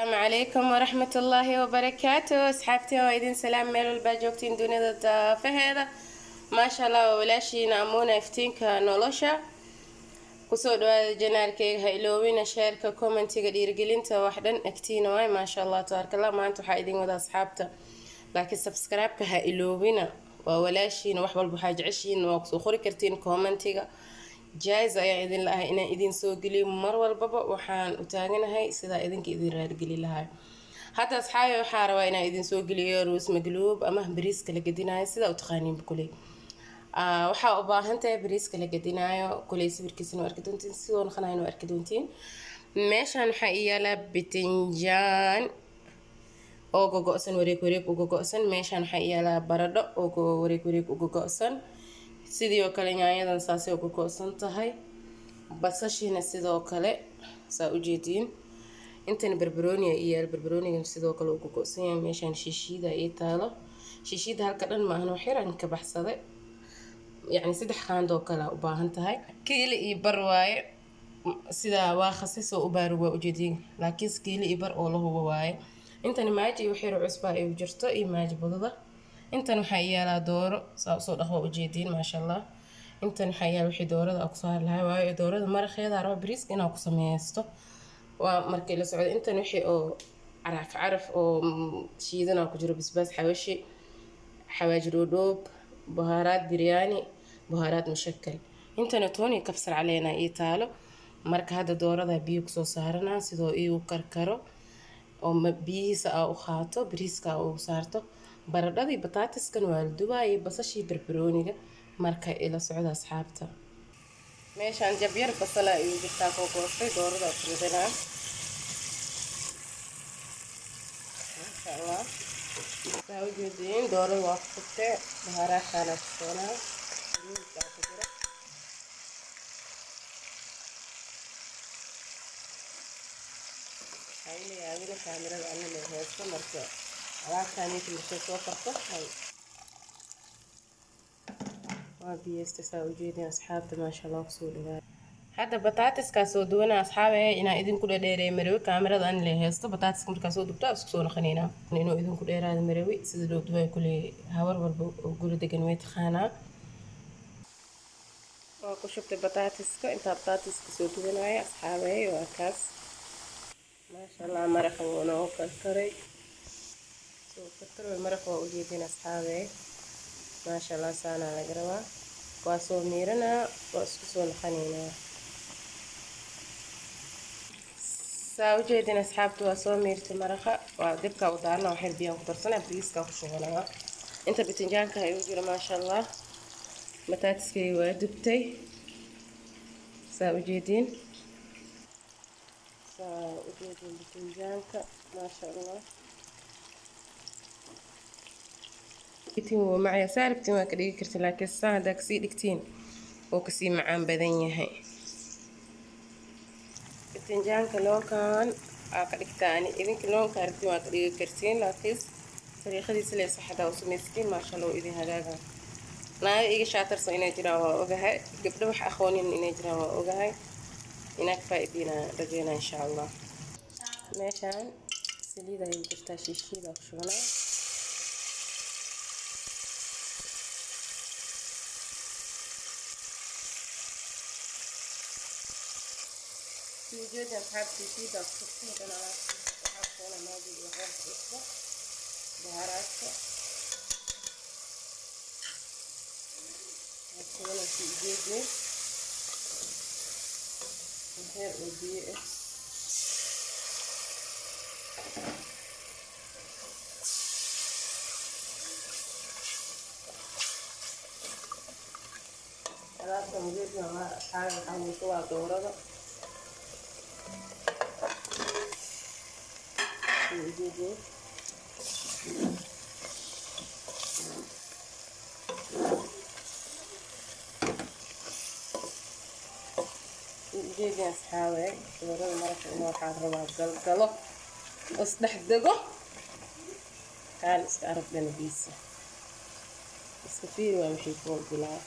asalaamu calaykum waraxmat ullaahi wabarakaatu asxaabtii waa idin salaam meel walbaa joogtiin dunida daafaheeda. Maasha allah waa walaashiina amuuna iftiinka nolosha. Kusoo dhawaada janaalkeyga ha iloobina sheerka commentiga dhiirigelinta wax dhan agtiina waay maasha allah tabaarkallah maanta waxaa idin wada asxaabta. Laakiin subscribe-ka ha iloobina waa walaashiina wax walba waxaa jeceshiin waa ku soo qori kartiin commentiga jais ayaa idin la-ahay inaan idin soo geliyo mar walbaba waxaan u taaganahay sidaa idinka idin raargeli lahay hadda asxaabi waxaa rabaa inaan idin soo geliyo roos magluub ama bariiska la gedinayo sidaa u taqaaniinba kuley waxaa u baahan tahay bariiska la gedinayo kuley sawirkiisana arki doontiin sidoo naqanayn arki doontiin. Meeshaan waxaa iyaalaa bitinjaan oo gogo-san wareeg wareeg uga go-san meeshaan waxaa iyaalaa baradho oo wareeg wareeg uga go-san sidii oo kale yaanyadan saasay uga go-san tahay. Basashiina sidoo kale saa ujeediin intana barbarooniga iyaal barbaroonigan sidoo kale uga go-san yahay meeshaan shiishiida ii taalo. Shiishiida halka dhan maahan waxyaraan ka baxsaday yacni saddex qaandoo kale u baahan tahay. Kiili iyo bar waaye. Sidaa waa khasisoo u baari waa ujeediin laakiin kiili iyo bar oo la hubo waaye. Intani maaji iyo waxyar cusbaa ay jirto iyo maaji budada intan waxaa iyaalaa dooro saa u soo dhaqba ujeediin maasha allah intan waxaa iyaala wixii doorada ku saari lahay waayo doorada maraqeeda raba bariiska inaa ku sameysto waa markii la socdo intan wixii oo caraf caraf oo shiidana ku jiro basbaas xawashi xawaaji dhoodhoob buhaaraad biryaani buhaaraad mushakal intana tooni kabsar caleena ii taalo. Marka hadda doorada biyo ku soo saaranaa sidoo iigu karkaro oo biyihiisa aa u qaato bariiska aa ugu saarto baradhadii bataatiskan waa la dubaayay basashii barbarooniga. Marka ila socda asxaabta. Meeshaan jabyar basala ayuu jirtaa koo goostay doorada kuridinaa maasha allah. Saa ujeediin doorada waa ku furtee bahaaraadkaana kusoonaa bariiskaa ku jira. Waxaa yaabina kaamirada anina heesto marka alaabtaan inta markay soo karto waa biyeysta saa ujeedin asxaabta maasha allah ku soo dhawaada hadda bataatiska soo duwana asxaabe inaa idinku dhadheereeya marawi kaamirada an le haysto bataatiska markaa soo dubto isku soo naqanaynaa inuu idinku dheeraada marawi sida loo dubaay kuley hawar walba oo guri degan way taqaanaa waa ku shubtay bataatiska intaa bataatiska soo duwanaya asxaabe waa kaas maasha allah maraqa wuu noo karkaray soo karkaray maraqa waa ujeedin asxaabe. Maasha allah saanaa laga rabaa. Waa soo miiranaa waa isku soo naqanaynaa saa ujeedin asxaabta waa soo miirtay maraqa waa dibkaa u daarna waxyar biyaan ku darsanaa bariiskaa ku shubanaa. Inta bitinjaanka ayuu jira maasha allah bataatiskay waa dubtay. Saa ujeediin saa ujeediin bitinjaanka maasha allah macaya saa rabtiin waa ka dhigi karta laakiin saa haddaa ka sii dhigtiin oo ka sii macaan badan yahay. Bitinjaanka loonkan aa ka dhigtaan idinka loonka rabtiin waa ka dhigi kartiin laakiin dariiqadiisa lee saxdaa u samaystiin maasha allah idin hagaaga. Naaga iga shaatarsan inay jiraan waa ogahay gabdho wax aqoonin inay jiraan waa ogahay inaa ka faa'idiina rajeynaa insha allah. Meeshaan saliid ayay jirtaa shiishiida ku shubanaa लीजिए जब भाप सीटी दस फिफ्टीन का नाम भाप को नमक दीजिएगा इसको महाराज को दीजिए है ओ बी एस रात को मुझे तो हमारा खाना खाने को आप दोहरा fiiri waa wixii kuu bilaa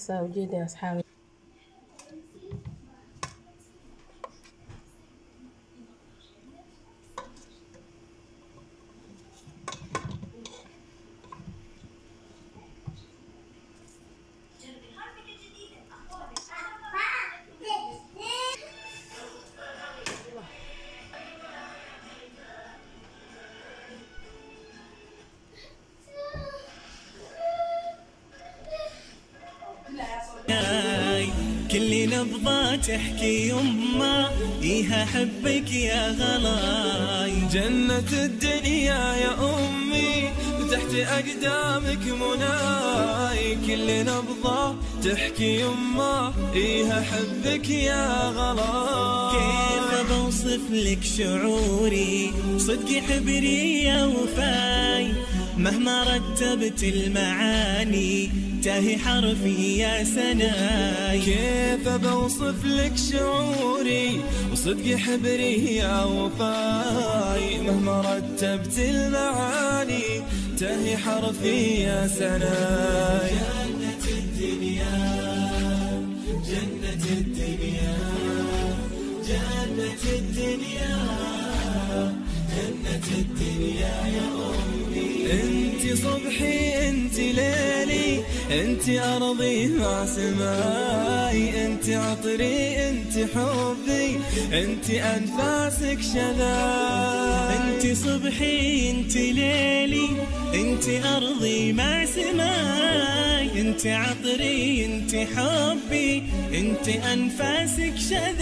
So just that's how نبضة تحكي يما إيها حبك يا غلاي. جنة الدنيا يا أمي تحت أقدامك مناي. كل نبضة تحكي يما إيها حبك يا غلاي. كيف بوصف لك شعوري؟ صدقي حبري يا وفاي. مهما رتبت المعاني تاهي حرفي يا سناي. كيف بوصف لك شعوري وصدقي حبري يا وفاي؟ مهما رتبت المعاني تهي حرفي يا سناي. جنة الدنيا جنة الدنيا جنة الدنيا جنة الدنيا يا أمي انت صبحي انت ليلي انت أرضي مع سماي انت عطري انت حبي انت أنفاسك شذاي. انت صبحي انت ليلي انت أرضي مع سماي انت عطري انت حبي انت أنفاسك شذاي.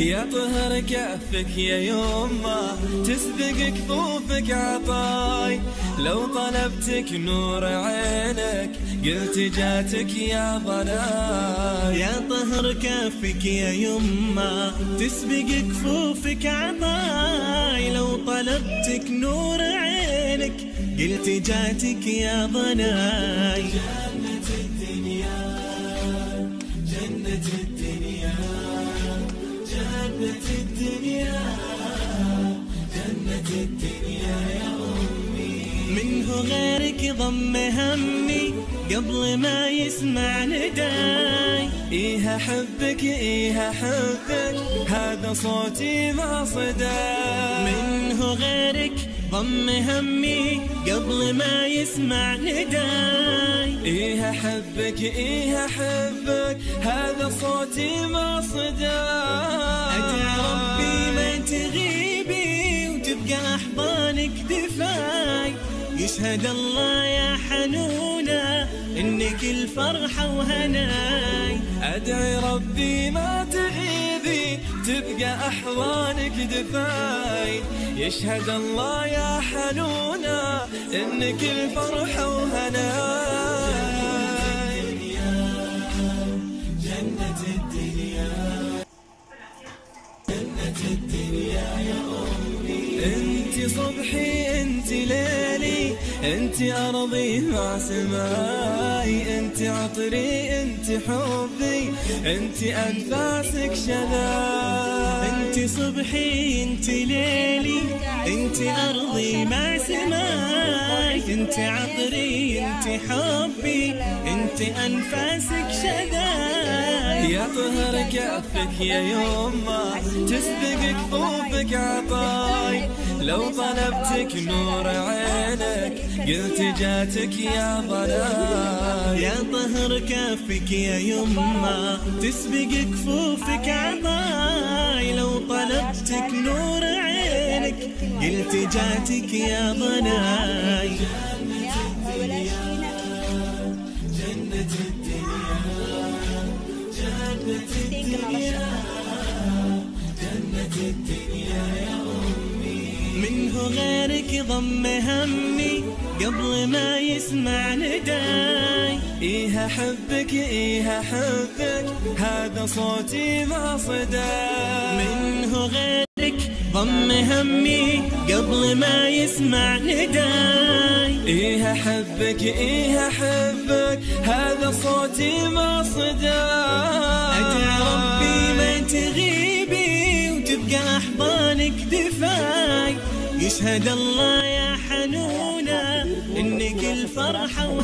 يا طهر كفك يا يما تسبق كفوفك عطاي. لو طلبتك نور عينك قلت جاتك يا ضناي. يا طهر كفك يا يما تسبق كفوفك عطاي. لو طلبتك نور عينك قلت جاتك يا ضناي. جنة الدنيا جنة الدنيا. جنة الدنيا جنة الدنيا يا أمي. منه غيرك ضم همي قبل ما يسمع نداي. إيه أحبك إيه أحبك هذا صوتي مع صداي. منه غيرك ضم همي قبل ما يسمع نداي. إيه أحبك إيه أحبك هذا صوتي مع صداي. أدعى ربي ما تغيبي وتبقى أحضانك دفاي. يشهد الله يا حنونة إنك الفرحة وهناي. أدعي ربي ما تغيبي تبقى أحضانك دفاي يشهد الله يا حنونة إنك الفرحة وهناي انت صبحي أنت ليلي أنت ارضي مع سماي أنت عطري أنت حبي أنت أنفاسك شذاي أنت صبحي أنت ليلي أنت ارضي مع سماي أنت عطري أنت حبي أنت أنفاسك شذاي يا طهر كفك يا يما تسبق كفوفك عطاي. لو طلبتك نور عينك قلت جاتك يا ضناي يا طهر كفك يا يما تسبق كفوفك عطاي لو طلبتك نور عينك قلت جاتك يا ضناي. جنة الدنيا جنة الدنيا. غيرك ضم همي قبل ما يسمع نداي إيه أحبك إيه أحبك هذا صوتي مع صداي منه غيرك ضم همي قبل ما يسمع نداي إيه أحبك إيه أحبك هذا صوتي مع صداي أدعى ربي ما تغيبي وتبقى أحضانك دفاي. يشهد الله يا حنونة إنك الفرحة